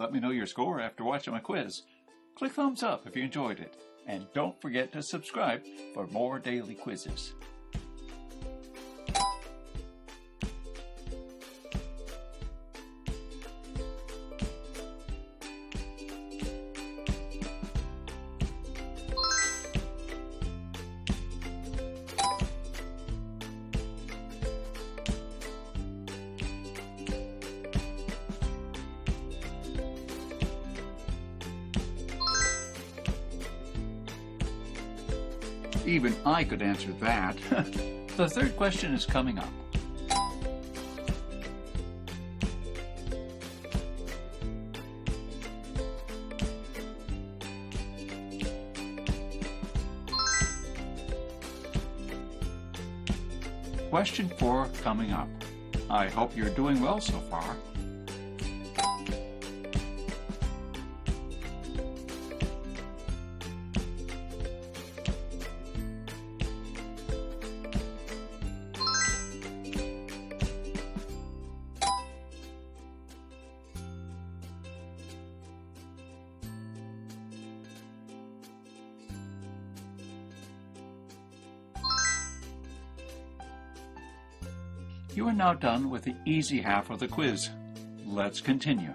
Let me know your score after watching my quiz. Click thumbs up if you enjoyed it, and don't forget to subscribe for more daily quizzes. Even I could answer that. the third question is coming up. Question 4 coming up. I hope you're doing well so far. You are now done with the easy half of the quiz. Let's continue.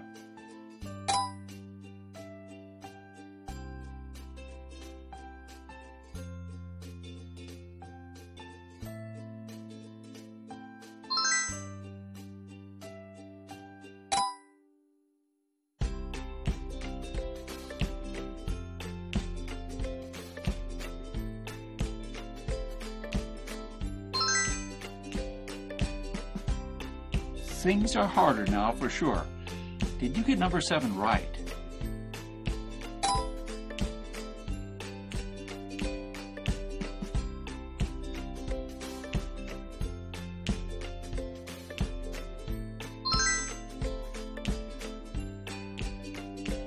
Things are harder now for sure. Did you get number seven right?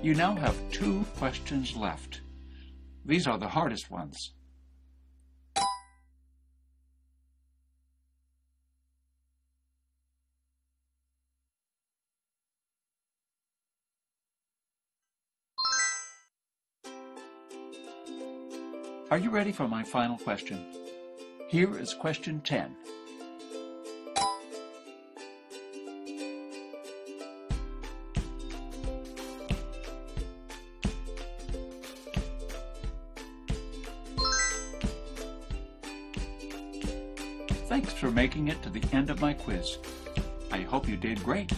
You now have two questions left. These are the hardest ones. Are you ready for my final question? Here is question 10. Thanks for making it to the end of my quiz. I hope you did great.